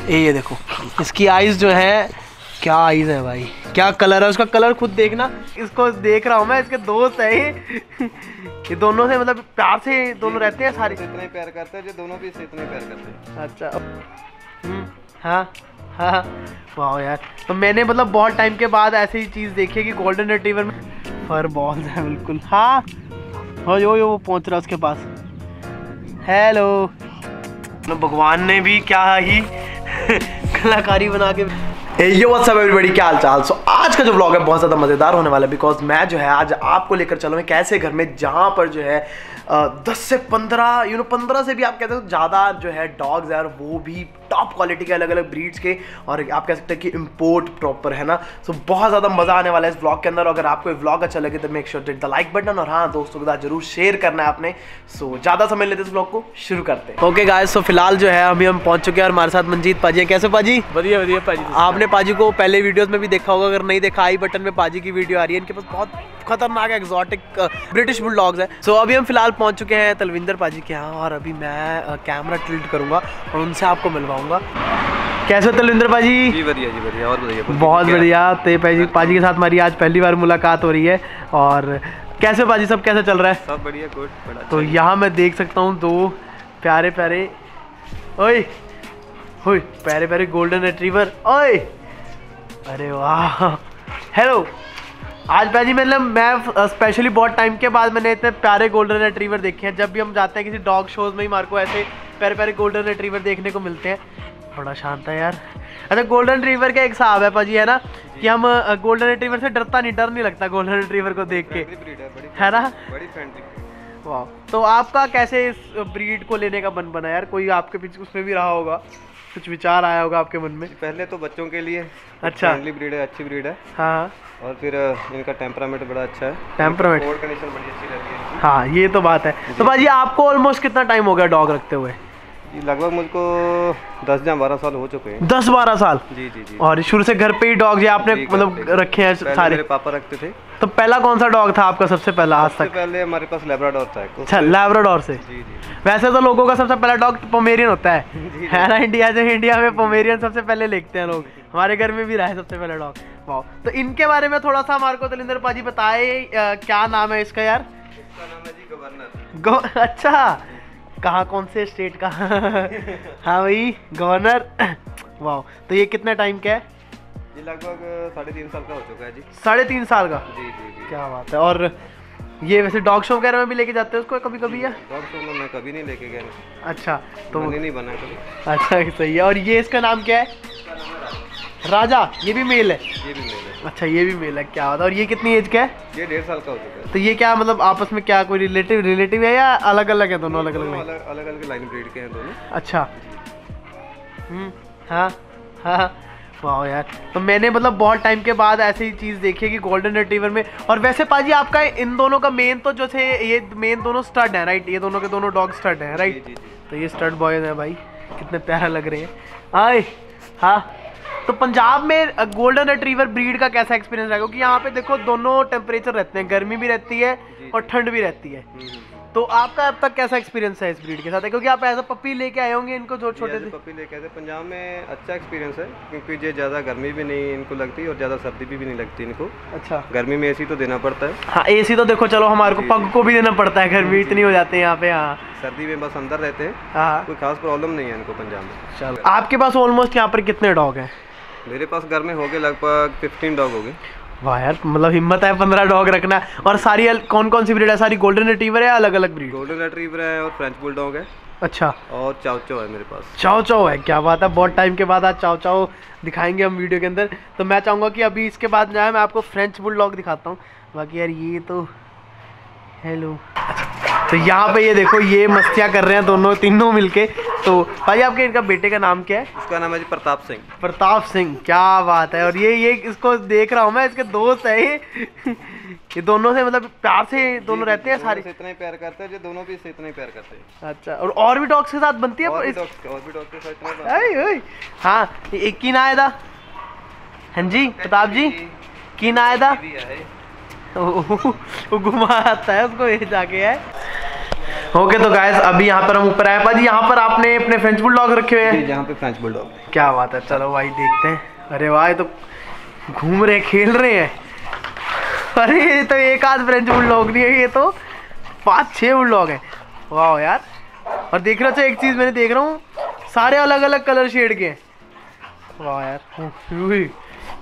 ये ये देखो इसकी आईज जो है क्या आईज है भाई? क्या कलर है? उसका कलर खुद देखना। इसको देख रहा हूँ मैं इसके दोस्त है ये। दोनों से मतलब प्यार से दोनों रहते हैं सारे। इतने प्यार करते हैं जो दोनों भी इतने प्यार करते हैं। अच्छा हम्म, हाँ हाँ वाह यार। तो मैंने मतलब बहुत टाइम के बाद ऐसी ही चीज़ देखी है कि गोल्डन रिट्रीवर में फर बॉल है बिल्कुल। हाँ हो यो यो वो पहुँच रहा है उसके पास। हेलो भगवान ने भी क्या ही कलाकारी बना के यो व्हाट्सअप एवरीबॉडी क्या हाल चाल सो आज का जो ब्लॉग है, बहुत ज़्यादा मज़ेदार होने वाला है बिकॉज़ मैं जो है आज आपको लेकर चलूँ एक ऐसे घर में जहाँ पर जो है दस से पंद्रह यू नो पंद्रह से भी आप कहते हो ज़्यादा जो है डॉग्स है और वो भी टॉप क्वालिटी के अलग अलग ब्रीड्स के और आप कह सकते हैं कि इम्पोर्ट प्रॉपर है ना? सो so, बहुत ज़्यादा मज़ा आने वाला है इस ब्लॉग के अंदर अगर आपको ब्लॉग अच्छा लगे तो make sure the like button और हाँ दोस्तों के साथ ज़रूर शेयर करना है आपने। सो so, ज़्यादा समय लेते इस ब्लॉग को शुरू करते हैं। ओके गाय सो फ़िलहाल जो है अभी हम पहुँच चुके हैं और हमारे साथ मंजीत पाजी हैं। कैसे पाजी? बढ़िया बढ़िया भाजी आपने पाजी को पहले वीडियोस में भी देखा होगा अगर नहीं देखा आई बटन में पाजी की वीडियो आ रही है। इनके पास बहुत खतरनाक एक्सॉटिक ब्रिटिश बुलडॉग्स है। सो so, अभी हम फ़िलहाल पहुँच चुके हैं तलविंदर पाजी के यहाँ और अभी मैं कैमरा टिल्ट करूँगा और उनसे आपको मिलवाऊँगा। कैसे हो तलविंदर पाजी? जी बढ़िया जी बढ़िया। और बढ़िया बहुत बढ़िया। तो पाजी पाजी के साथ हमारी आज पहली बार मुलाकात हो रही है और कैसे पाजी सब कैसे चल रहा है? सब बढ़िया गुड बड़ा तो यहाँ मैं देख सकता हूँ दो प्यारे प्यारे ओए ओए प्यारे प्यारे गोल्डन रिट्रीवर ओए। अरे वाह। हेलो आज भाई जी मतलब मैं स्पेशली बहुत टाइम के बाद मैंने इतने प्यारे गोल्डन रिट्रीवर देखे हैं। जब भी हम जाते हैं किसी डॉग शोज़ में ही मार को ऐसे प्यारे प्यारे गोल्डन रिट्रीवर देखने को मिलते हैं। बड़ा शांत है यार। अच्छा गोल्डन रिट्रीवर का एक हिसाब है पाजी है ना? कि हम गोल्डन रिट्रीवर से डरता नहीं डर नहीं लगता गोल्डन रिट्रीवर को देख के। है ना? वाह। तो आपका कैसे इस ब्रीड को लेने का मन बना यार? कोई आपके पीछे उसमें भी रहा होगा। कुछ विचार आया होगा आपके मन में? पहले तो बच्चों के लिए अच्छा। फ्रेंडली ब्रीड है अच्छी ब्रीड है। हाँ। और फिर इनका टेम्परामेंट बड़ा अच्छा है। टेम्परामेंट कंडीशन बड़ी अच्छी रहती है हाँ ये तो बात है। तो भाजी आपको ऑलमोस्ट कितना टाइम हो गया डॉग रखते हुए? लगभग मुझको दस या बारह साल हो चुके हैं। दस बारह साल? जी जी जी। और शुरू से घर पे ही डॉग ये आपने मतलब रखे हैं सारे? मेरे पापा रखते थे। तो पहला कौन सा डॉग था आपका सबसे पहला आज तक? पहले हमारे पास लेब्राडोर था अच्छा लैब्राडोर से। जी जी। वैसे तो लोगों का सबसे पहला डॉग पोमेरियन होता है। है ना इंडिया से इंडिया में पोमेरियन सबसे पहले लेखते हैं लोग। हमारे घर में भी रहा है सबसे पहला डॉग वाह तो इनके बारे में थोड़ा सा हमारे को तलिंदर पाजी बताए क्या नाम है इसका यार? इसका नाम है जी गवर्नर। अच्छा। कहाँ कौन से स्टेट का? हाँ भाई गवर्नर वाह तो ये कितने टाइम का है? ये लगभग साढ़े तीन साल का हो चुका है जी। साढ़े तीन साल का? जी जी जी। क्या बात है। और ये वैसे डॉग शो वगैरह में भी लेके जाते हैं उसको कभी कभी या? डॉग शो में मैं कभी नहीं लेके गया। अच्छा तो नहीं बना कभी। अच्छा सही है। और ये इसका नाम क्या है? राजा ये भी मेल है? ये भी मेल है। अच्छा ये भी मेल है क्या बात है? और ये कितनी एज का है? ये डेढ़ साल का हो चुका है। तो ये क्या मतलब आपस में क्या कोई रिलेटिव रिलेटिव है या अलग अलग है दोनों अलग अलग अलग अलग लाइन ब्रीड के हैं दोनों। अच्छा। हम्म हाँ हाँ वाह यार। तो मैंने मतलब बहुत टाइम के बाद ऐसी चीज़ देखी है कि गोल्डन रिट्रीवर में और वैसे पाजी आपका इन दोनों का मेन तो जो थे ये मेन दोनों स्टड है राइट ये दोनों के दोनों डॉग स्टड हैं जी राइट जी जी। तो ये स्टड बॉयज़ हैं भाई कितने प्यारा लग रहे हैं। आए हाँ। तो पंजाब में गोल्डन रिट्रीवर ब्रीड का कैसा एक्सपीरियंस रहा? क्योंकि यहाँ पे देखो दोनों टेम्परेचर रहते हैं। गर्मी भी रहती है और ठंड भी रहती है। हम्म, हम्म। तो आपका अब तक कैसा एक्सपीरियंस है इस ब्रीड के साथ? क्योंकि आप एज अ पप्पी लेके आए होंगे इनको जो छोटे थे। पपी लेके आए थे। पंजाब में अच्छा एक्सपीरियंस है क्योंकि ये ज़्यादा गर्मी भी नहीं इनको लगती और ज़्यादा सर्दी भी, भी नहीं लगती इनको। अच्छा। गर्मी में एसी तो देना पड़ता है। हाँ एसी तो देखो चलो हमारे को पग को भी देना पड़ता है। गर्मी इतनी हो जाती है यहाँ पे हाँ। सर्दी में बस अंदर रहते हैं। हाँ। कोई खास प्रॉब्लम नहीं है इनको पंजाब में। चलो। आपके पास ऑलमोस्ट यहाँ पर कितने डॉग हैं? मेरे पास घर में हो गए लगभग फिफ्टीन डॉग हो गए। वाह यार मतलब हिम्मत है पंद्रह डॉग रखना। और सारी कौन कौन सी ब्रीड है? सारी गोल्डन रिट्रीवर है अलग अलग ब्रीड गोल्डन रिट्रीवर है और फ्रेंच बुलडॉग है। अच्छा। और चाउचो है मेरे पास। चाओ चाओ है क्या बात है। बहुत टाइम के बाद आज चाओ चाओ दिखाएँगे हम वीडियो के अंदर। तो मैं चाहूँगा कि अभी इसके बाद जो है मैं आपको फ्रेंच बुलडॉग दिखाता हूँ। बाकी यार ये तो हेलो तो यहाँ पे ये देखो ये मस्तियाँ कर रहे हैं दोनों तीनों मिलके। तो भाई आपके इनका बेटे का नाम क्या है? उसका नाम है जी प्रताप सिंह। प्रताप सिंह क्या बात है। और ये ये इसको देख रहा हूँ मैं इसके दोस्त है ये। ये दोनों से मतलब प्यार से दोनों रहते हैं सारे। इतना ही प्यार करते हैं जो दोनों भी इससे इतना ही प्यार करते हैं। अच्छा और और भी डॉग्स के साथ बनती है और भी डॉग्स के साथ हाँ एक की ना आए हाँ जी प्रताप जी की ना आए दा भी है वो घुमा आता है उसको ये जाके है। ओके okay, तो गाइस अभी यहाँ पर हम ऊपर आए। पाजी यहाँ पर आपने अपने फ्रेंच बुलडॉग रखे हुए हैं। जहाँ पे फ्रेंच बुलडॉग क्या बात है चलो भाई देखते हैं। अरे वाह तो घूम रहे खेल रहे हैं। अरे ये तो एक आध फ्रेंच बुलडॉग नहीं है ये तो पाँच छः बुलडॉग है। वाह यार। और देख रहे हो अच्छा एक चीज़ मैंने देख रहा हूँ सारे अलग अलग कलर शेड के हैं। वाह यार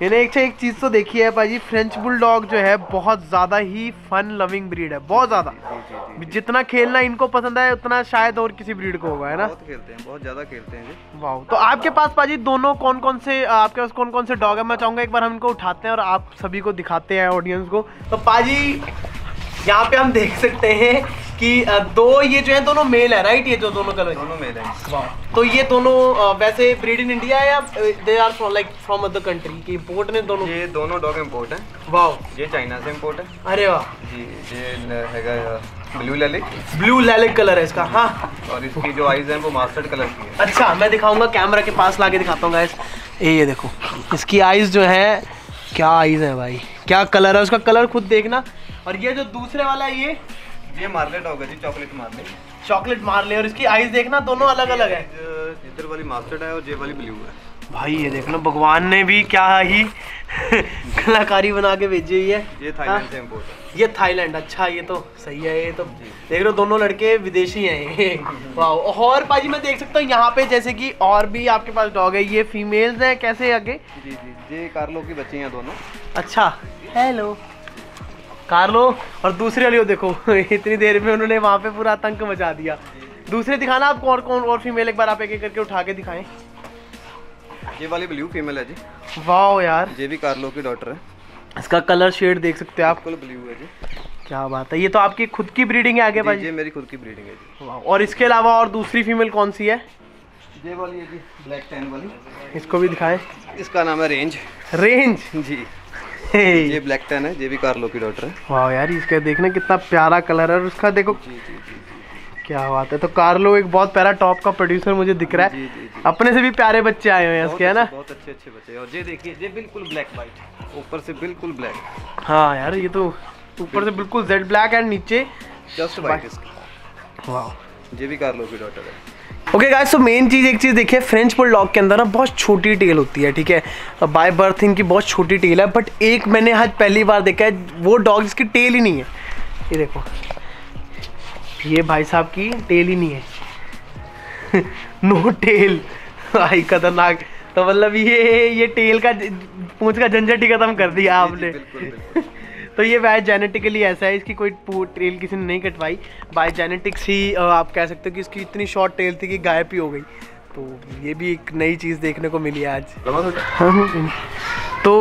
मैंने एक एक चीज़ तो देखी है भाई फ्रेंच बुल डॉग जो है बहुत ज़्यादा ही फन लविंग ब्रीड है बहुत ज़्यादा। जितना खेलना इनको पसंद है उतना शायद और किसी ब्रीड को होगा है ना? बहुत खेलते हैं बहुत ज़्यादा खेलते हैं वाह तो आपके पास पाजी दोनों कौन कौन से आपके पास कौन कौन से डॉग है? मैं चाहूँगा एक बार हम इनको उठाते हैं और आप सभी को दिखाते हैं ऑडियंस को। तो पाजी यहाँ पे हम देख सकते हैं कि दो ये जो है दोनों मेल है राइट ये जो दोनों कलर दोनों मेल हैं। तो ये दोनों वैसे ब्रीड इन इंडिया है या they are from like from other country की इम्पोर्ट ने दोनों ये दोनों डॉग इम्पोर्ट हैं। वाह। ये चाइना से इम्पोर्ट है। अरे वाह। जी ये हैगा blue lilac blue lilac colour है इसका हाँ। और इसकी जो आइज़ हैं वो मास्टर्ड कलर की है। अच्छा मैं दिखाऊँगा कैमरा के पास लाके दिखाता हूँ गाइस ये ये देखो इसकी आईज जो है क्या आईज है भाई? क्या कलर है? उसका कलर खुद देखना। और ये जो दूसरे वाला है ये? ये मार्ले डॉग है जी चॉकलेट मार्ले चॉकलेट मार ले और इसकी आईज देखना दोनों अलग अलग है। इधर वाली मास्टर्ड है और ये वाली ब्लू है। भाई ये देखना भगवान ने भी क्या ही कलाकारी बना के भेजी हुई है। ये हाँ? थाईलैंड से इम्पोर्ट है। ये थाईलैंड अच्छा ये तो सही है ये तो देख रहे हो दोनों लड़के विदेशी हैं। वाह और पाजी मैं देख सकता हूँ यहाँ पे जैसे कि और भी आपके पास डॉग है ये फीमेल्स हैं कैसे आगे? जी जी ये कार्लो की बच्ची हैं दोनों। अच्छा हेलो कार्लो और दूसरी वाली वो देखो इतनी देर में उन्होंने वहाँ पे पूरा आतंक मचा दिया। दूसरे दिखाना आप कौन कौन और फीमेल एक बार आप एक एक करके उठा के दिखाएँ। ये वाली ब्लू फीमेल है जी। वाह यार। ये भी कार्लो की डॉटर है। इसका कलर शेड देख सकते हैं आप। बिल्कुल ब्लू है जी। क्या बात है ये तो आपकी खुद की ब्रीडिंग है आगे भाई ये मेरी खुद की ब्रीडिंग है जी। और इसके अलावा और दूसरी फीमेल कौन सी है? ये वाली है जी ब्लैक टैन वाली। इसको भी दिखाएँ। इसका नाम है रेंज रेंज जी। ये ब्लैक टैन है ये भी कार्लो की डॉटर है। वाह यार इसका देखना कितना प्यारा कलर है और उसका देखो जी जी जी क्या बात है। तो कार्लो एक बहुत प्यारा टॉप का प्रोड्यूसर मुझे दिख रहा है। जी, जी। अपने से भी प्यारे बच्चे आए हुए हैं इसके है ना? बहुत अच्छे अच्छे बच्चे और ये देखिए ये बिल्कुल ब्लैक वाइट ऊपर से बिल्कुल ब्लैक हाँ यार ये तो ऊपर से बिल्कुल। जेड ब्लैक एंड नीचे जस्ट वाइट वाह ये भी कार्लो की डॉटर है। ओके गाइस तो मेन चीज़ एक चीज़ देखिए फ्रेंच बुलडॉग के अंदर ना बहुत छोटी टेल होती है ठीक है? बाय बर्थ इनकी बहुत छोटी टेल है बट एक मैंने आज पहली बार देखा है वो डॉग इसकी टेल ही नहीं है। ये देखो। ये भाई साहब की टेल ही नहीं है। नो टेल भाई खतरनाक। तो मतलब ये ये टेल का पूछ का झंझट ही खत्म कर दिया आपने। बिल्कुल बिल्कुल। तो ये वैसे जेनेटिकली ऐसा है इसकी कोई टेल किसी ने नहीं कटवाई। बाय जेनेटिक्स ही आप कह सकते हो कि इसकी इतनी शॉर्ट टेल थी कि गायब ही हो गई। तो ये भी एक नई चीज़ देखने को मिली है आज। तो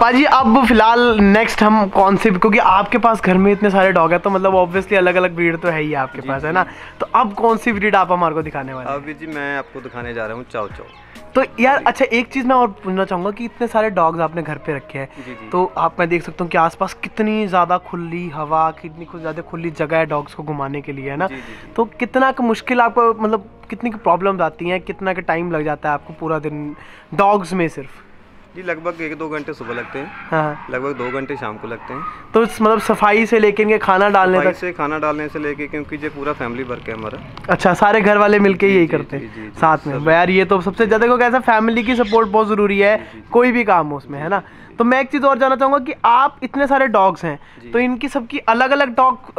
पाजी अब फ़िलहाल नेक्स्ट हम कौन से क्योंकि आपके पास घर में इतने सारे डॉग है तो मतलब ऑब्वियसली अलग अलग ब्रीड तो है ही आपके पास है ना? तो अब कौन सी ब्रीड आप हमारे को दिखाने वाले अभी जी मैं आपको दिखाने जा रहा हूँ चाओ चाओ तो यार अच्छा एक चीज़ मैं और पूछना चाहूँगा कि इतने सारे डॉग्स आपने घर पे रखे हैं। तो आप मैं देख सकता हूँ कि आसपास कितनी ज़्यादा खुली हवा कितनी ज़्यादा खुली जगह है डॉग्स को घुमाने के लिए है ना जी, जी, जी। तो कितना का मुश्किल आपको मतलब कितनी प्रॉब्लम आती हैं कितना का टाइम लग जाता है आपको पूरा दिन डॉग्स में सिर्फ़ जी लगभग एक दो घंटे सुबह लगते हैं। हाँ लगभग दो घंटे शाम को लगते हैं। तो मतलब सफ़ाई से लेके इनके खाना डालने सफ़ाई तक से खाना डालने से लेके क्योंकि ये पूरा फैमिली वर्क है हमारा। अच्छा सारे घर वाले मिलके यही करते हैं? साथ में। यार ये तो सबसे ज़्यादा को कैसा फैमिली की सपोर्ट बहुत ज़रूरी है कोई भी काम हो उसमें है ना? तो मैं एक चीज़ और जानना चाहूँगा कि आप इतने सारे डॉग्स हैं तो इनकी सबकी अलग अलग डॉग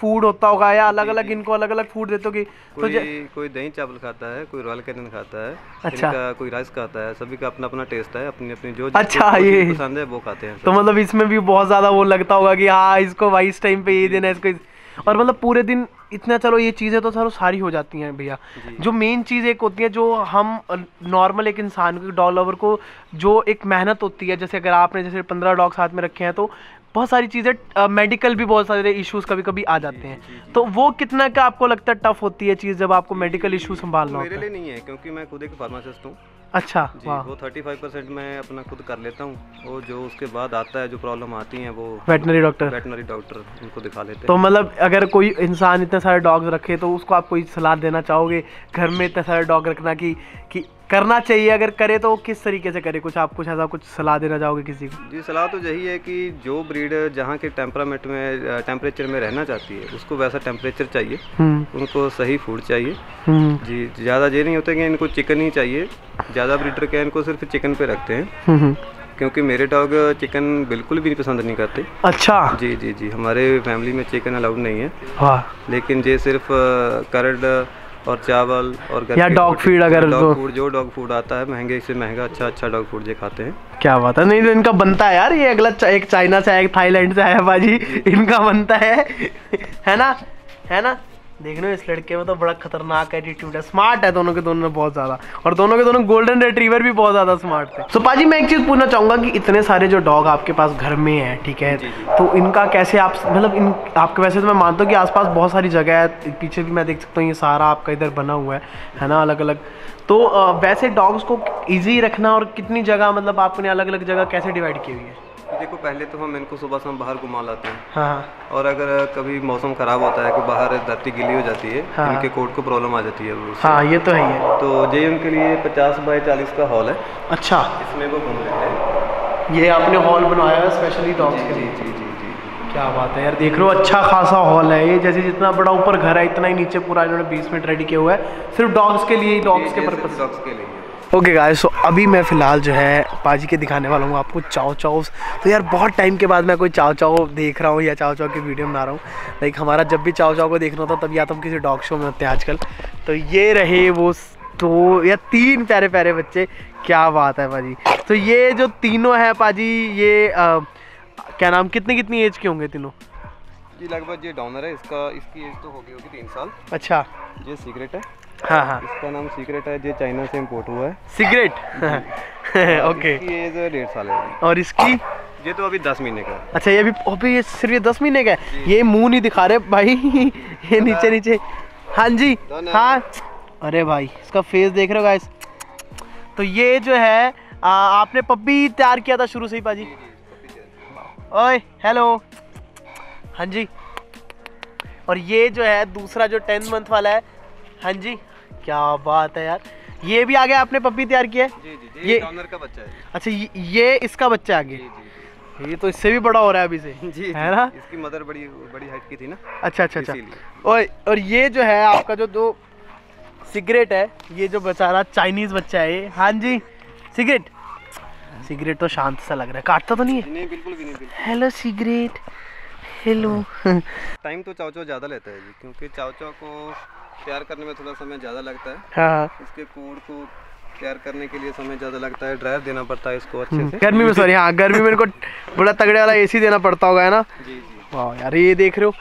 फ़ूड होता होगा या अलग अलग इनको अलग अलग फ़ूड देते होगी? कि तो कोई दही चावल खाता है कोई रॉयल कैनिन खाता है अच्छा। कोई राइस खाता है सभी का अपना अपना टेस्ट है अपनी अपनी जो अच्छा, ये- पसंद है वो खाते हैं तो मतलब इसमें भी बहुत ज़्यादा वो लगता होगा कि हाँ इसको भाई इस टाइम पे ये देना है इसको इस... और मतलब पूरे दिन इतना चलो ये चीज़ें तो चलो सारी हो जाती हैं भैया। जो। मेन चीज़ एक होती है जो हम नॉर्मल एक इंसान को डॉग लवर को जो एक मेहनत होती है जैसे अगर आपने जैसे पंद्रह डॉग साथ में रखे हैं तो बहुत सारी चीज़ें मेडिकल भी बहुत सारे इश्यूज़ कभी कभी आ जाते हैं। तो वो कितना का आपको लगता है टफ होती है चीज़ जब आपको मेडिकल इशू संभालना मेरे लिए नहीं है क्योंकि मैं खुद एक फार्मासिस्ट हूँ। अच्छा जी वो थर्टी फाइव परसेंट मैं अपना खुद कर लेता हूँ। वो जो उसके बाद आता है जो प्रॉब्लम आती है वो वेटनरी डॉक्टर वेटनरी डॉक्टर उनको दिखा लेते हैं। तो मतलब अगर कोई इंसान इतने सारे डॉग्स रखे तो उसको आप कोई सलाह देना चाहोगे? घर में इतने सारे डॉग रखना कि कि करना चाहिए अगर करे तो किस तरीके से करे? कुछ आप कुछ ऐसा कुछ सलाह देना चाहोगे किसी को? जी सलाह तो यही है कि जो ब्रीड जहाँ के टेम्परामेंट में टेम्परेचर में रहना चाहती है उसको वैसा टेम्परेचर चाहिए। हम्म। उनको सही फ़ूड चाहिए। हम्म। जी ज़्यादा ये नहीं होता कि इनको चिकन ही चाहिए। ज़्यादा ब्रीडर क्या है, इनको सिर्फ़ चिकन पे रखते हैं? हम्म, हम्म। क्योंकि मेरे डॉग चिकन बिल्कुल भी पसंद नहीं करते। अच्छा। जी जी जी हमारे फैमिली में चिकन अलाउड नहीं है। लेकिन ये सिर्फ़ करड और चावल और या डॉग फ़ीड अगर डॉग फ़ूड जो डॉग फ़ूड आता है महँगे से महँगा अच्छा अच्छा डॉग फ़ूड ये खाते हैं। क्या बात है? नहीं तो इनका बनता है यार ये अगला चा- एक चाइना से आया एक थाईलैंड से आया भाजी इनका बनता है। है ना? है ना? देख रहे हो इस लड़के में तो बड़ा खतरनाक एटीट्यूड है। स्मार्ट है दोनों के दोनों बहुत ज़्यादा। और दोनों के दोनों गोल्डन रिट्रीवर भी बहुत ज़्यादा स्मार्ट थे। सो पाजी मैं एक चीज़ पूछना चाहूँगा कि इतने सारे जो डॉग आपके पास घर में है ठीक है? तो इनका कैसे आप मतलब इन आपके वैसे तो मैं मानता हूँ कि आसपास बहुत सारी जगह है पीछे भी मैं देख सकता हूँ ये सारा आपका इधर बना हुआ है है ना अलग अलग तो वैसे डॉग्स को इजी रखना और कितनी जगह मतलब आपने अलग अलग जगह कैसे डिवाइड की हुई है? देखो पहले तो हम इनको सुबह शाम बाहर घुमा लाते हैं। हाँ हाँ। और अगर कभी मौसम ख़राब होता है कि बाहर धरती गीली हो जाती है हाँ। इनके कोट को प्रॉब्लम आ जाती है। वो हाँ ये तो है तो ये उनके लिए 50 बाय 40 का हॉल है। अच्छा। इसमें वो घूम लेते हैं। ये आपने हॉल बनवाया है स्पेशली डॉग्स के लिए? जी जी जी क्या बात है यार देख रहे हो अच्छा खासा हॉल है ये। जैसे जितना बड़ा ऊपर घर है इतना ही नीचे पूरा इन्होंने बेसमेंट रेडी किया हुआ है। सिर्फ़ डॉग्स के लिए ही डॉग्स के पर्पज डॉग्स के लिए ओके गाय सो अभी मैं फ़िलहाल जो है पाजी के दिखाने वाला हूँ आपको चाव चाव। तो यार बहुत टाइम के बाद मैं कोई चाव चाव देख रहा हूँ या चाव चाव की वीडियो बना रहा हूँ। लाइक हमारा जब भी चाव चाव को देखना होता तब या तो हम किसी डॉग शो में होते हैं आजकल। तो ये रहे वो दो या तीन प्यारे प्यारे बच्चे। क्या बात है पाजी तो ये जो तीनों हैं पाजी ये अ, क्या नाम कितने कितनी एज के होंगे तीनों? जी लगभग ये डाउनर है। इसका इसकी एज तो हो गई होगी तीन साल। अच्छा। ये सीक्रेट है। हाँ हाँ। इसका नाम सीक्रेट है ये चाइना से इम्पोर्ट हुआ है। सिगरेट ओके एज डेढ़ साल है और इसकी? ये तो अभी दस महीने का है। अच्छा ये अभी अभी ये सिर्फ़ ये दस महीने का है? ये मुँह नहीं दिखा रहे भाई। ये नीचे नीचे। हाँ जी। हाँ। अरे भाई इसका फेस देख रहे हो गाइस तो ये जो है आ, आपने पप्पी तैयार किया था शुरू से ही पाजी? ओए हेलो हाँ जी। और ये जो है दूसरा जो टेंथ मंथ वाला है। हाँ जी। क्या बात है यार। ये भी आगे आपने पप्पी तैयार किया है? जी जी ये- ये डाउनर का बच्चा है। अच्छा ये, ये इसका बच्चा आगे? जी जी ये तो इससे भी बड़ा हो रहा है अभी से। जी है ना? इसकी मदर बड़ी बड़ी हाइट की थी ना। अच्छा अच्छा अच्छा। और और ये जो है आपका जो दो सिगरेट है ये जो बेचारा चाइनीज़ बच्चा है ये। हाँ जी सिगरेट। सिगरेट तो शांत सा लग रहा है। काटता तो नहीं है? नहीं बिल्कुल भी नहीं बिल्कुल। Hello cigarette. हेलो। टाइम तो चाव चाव ज़्यादा लेता है जी क्योंकि चाव चाव को तैयार करने में थोड़ा समय ज़्यादा लगता है। हाँ। हाँ इसके कोड को तैयार करने के लिए समय ज़्यादा लगता है ड्रायर देना पड़ता है इसको अच्छे से। गर्मी में सॉरी हाँ गर्मी में इनको बड़ा तगड़े वाला एसी देना पड़ता होगा है ना? जी जी। वाह यार ये देख रहे हो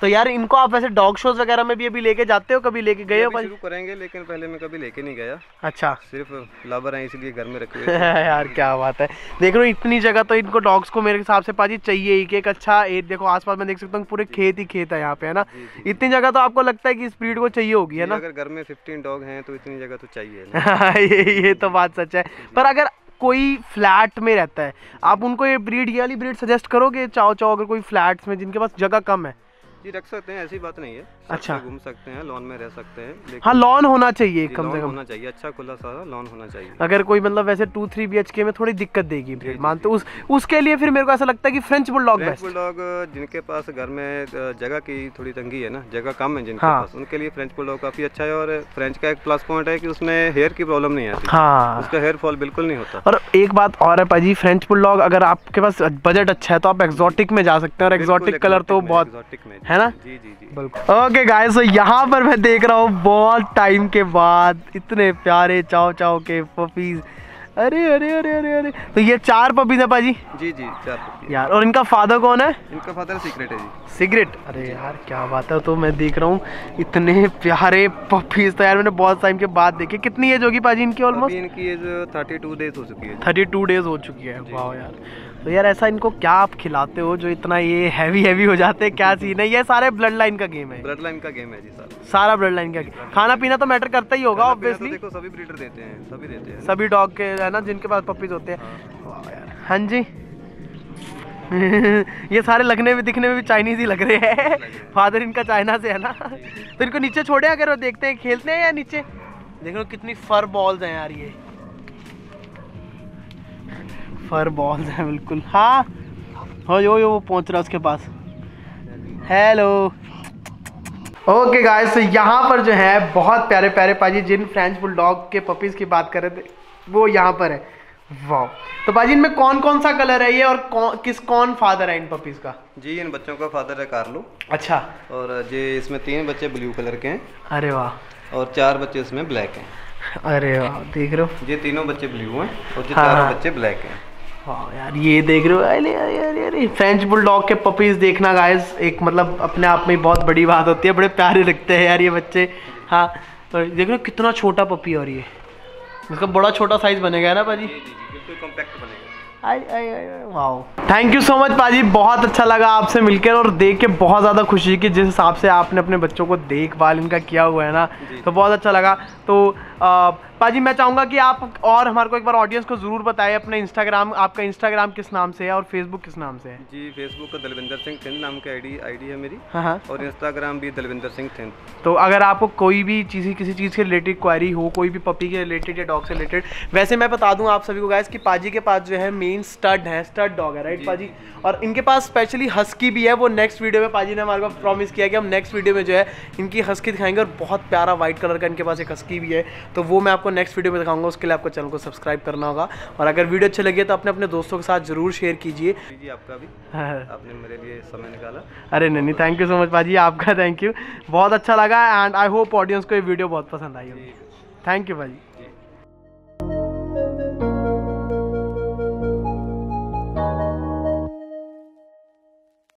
तो यार इनको आप वैसे डॉग शोज़ वगैरह में भी अभी लेके जाते हो? कभी लेके गए हो शुरू करेंगे लेकिन पहले मैं कभी लेके नहीं गया। अच्छा। सिर्फ़ लवर हैं इसलिए घर में रखे हुए यार क्या बात है। देख रहे हो इतनी जगह तो इनको डॉग्स को मेरे हिसाब से पाजी चाहिए ही कि एक अच्छा देखो आसपास में देख सकता हूँ पूरे खेत ही खेत है यहाँ पे है ना? इतनी जगह तो आपको लगता है कि इस ब्रीड को चाहिए होगी है ना? अगर घर में 15 डॉग हैं तो इतनी जगह तो चाहिए ये ये तो बात सच है। पर अगर कोई फ्लैट में रहता है आप उनको ये ब्रीड ये वाली ब्रीड सजेस्ट करोगे? चाओ चाओ अगर कोई फ्लैट्स में जिनके पास जगह कम है? जी रख सकते हैं ऐसी बात नहीं है। अच्छा। घूम सकते हैं लॉन में रह सकते हैं हाँ लॉन होना चाहिए कम से कम। होना चाहिए अच्छा खुला सा लॉन होना चाहिए। अगर कोई मतलब वैसे टू थ्री बी के में थोड़ी दिक्कत देगी मानते उस उसके लिए फिर मेरे को ऐसा लगता है कि French bulldog French best bulldog जिनके पास घर में जगह की थोड़ी तंगी है ना जगह कम है जिनके हाँ। पास उनके लिए फ्रेंच बुलडॉग काफ़ी अच्छा है और फ्रेंच का एक प्लस पॉइंट है कि उसमें हेयर की प्रॉब्लम नहीं आती। हाँ। उसका हेयर फॉल बिल्कुल नहीं होता। और एक बात और है पाजी फ्रेंच बुलडॉग अगर आपके पास बजट अच्छा है तो आप एक्सोटिक में जा सकते हैं और एक्सोटिक कलर तो बहुत एक्सोटिक में है ना? जी जी जी। ओके गाइस तो यहाँ पर मैं देख रहा हूँ बहुत टाइम के बाद इतने प्यारे चाव चाव के पपीज अरे अरे अरे अरे अरे। तो ये चार पपीज है पाजी? जी जी चार पत्ती यार और इनका फादर कौन है? इनका फादर सीक्रेट है जी। सिगरेट अरे यार क्या बात है। तो मैं देख रहा हूँ इतने प्यारे पपीज तो यार मैंने बहुत टाइम के बाद देखे। कितनी एज होगी पाजी इनकी ऑलमोस्ट इनकी एज थर्टी टू डेज़ हो चुकी है थर्टी टू डेज़ हो चुकी है। वाह यार। तो यार ऐसा इनको क्या आप खिलाते हो जो इतना ये हैवी हैवी हो जाते हैं? क्या सीन है? ये सारे ब्लड लाइन का गेम है। ब्लड लाइन का गेम है जी सर। सारा ब्लड लाइन का। खाना पीना तो मैटर करता ही होगा तो ऑब्वियसली देखो सभी ब्रीडर देते हैं सभी देते हैं। सभी डॉग के है ना जिनके पास पपीज होते हैं। हाँ। जी। ये सारे लगने में दिखने में भी चाइनीज़ ही लग रहे हैं। फादर इनका चाइना से है ना? तो इनको नीचे छोड़े अगर वो देखते हैं खेलते हैं या नीचे? देख कितनी फर बॉल्स हैं यार ये। फर बॉल्स हैं बिल्कुल। हाँ। हो यो यो वो पहुँच रहा है उसके पास। हेलो ओके गाइस तो यहाँ पर जो है बहुत प्यारे प्यारे पाजी जिन फ्रेंच बुलडॉग के पपीज़ की बात कर रहे थे वो यहाँ पर है। वाह तो पाजी इनमें कौन कौन सा कलर है ये और कौन किस कौन फादर है इन पपीज़ का? जी इन बच्चों का फादर है कार्लो अच्छा। और ये इसमें तीन बच्चे ब्लू कलर के हैं। अरे वाह। और चार बच्चे इसमें ब्लैक हैं। अरे वाह देख रहे हो? ये तीनों बच्चे ब्लू हैं और ये हाँ, चारों हाँ। बच्चे ब्लैक हैं। यार ये देख रहे हो? अरे अरे अरे अरे फ्रेंच बुलडॉग के पपीज देखना गाइस एक मतलब अपने आप में बहुत बड़ी बात होती है बड़े प्यारे लगते हैं यार ये बच्चे। हाँ तो देख रहे हो कितना छोटा पपी और ये। इसका बड़ा छोटा साइज़ बनेगा है ना भाजी जी जी बिल्कुल कॉम्पैक्ट बनेगा। Wow thank you so much पाजी बहुत अच्छा लगा आपसे मिलकर और देख के बहुत ज़्यादा खुशी की जिस हिसाब से आपने अपने बच्चों को देखभाल इनका किया हुआ है ना तो बहुत अच्छा लगा। तो आ, पाजी मैं चाहूँगा कि आप और हमारे को एक बार ऑडियंस को ज़रूर बताएँ अपने इंस्टाग्राम आपका इंस्टाग्राम किस नाम से है और फेसबुक किस नाम से है? जी फेसबुक का दलविंदर सिंह थिंद नाम की आईडी आईडी है मेरी। हाँ हाँ। और इंस्टाग्राम भी दलविंदर सिंह थिंद तो अगर आपको कोई भी चीज़ किसी चीज़ के रिलेटेड क्वारी हो कोई भी पपी के रिलेटेड या डॉग से रिलेटेड वैसे मैं बता दूँ आप सभी को गाइस कि पाजी के पास जो है मेन स्टड है स्टड डॉग है राइट पाजी? और इनके पास स्पेशली हस्की भी है वो नेक्स्ट वीडियो में पाजी ने हमारे को प्रॉमिस किया कि हम नेक्स्ट वीडियो में जो है इनकी हस्की दिखाएँगे और बहुत प्यारा व्हाइट कलर का इनके पास एक हस्की भी है। तो वो मैं आपको नेक्स्ट वीडियो में दिखाऊँगा उसके लिए आपको चैनल को सब्सक्राइब करना होगा। और अगर वीडियो अच्छी लगी है तो अपने अपने दोस्तों के साथ ज़रूर शेयर कीजिए। आपका भी। आपने मेरे लिए समय निकाला। अरे नहीं नहीं थैंक यू सो मच भाजी आपका थैंक यू बहुत अच्छा लगा एंड आई होप ऑडियंस को ये वीडियो बहुत पसंद आई होगी। थैंक यू भाजी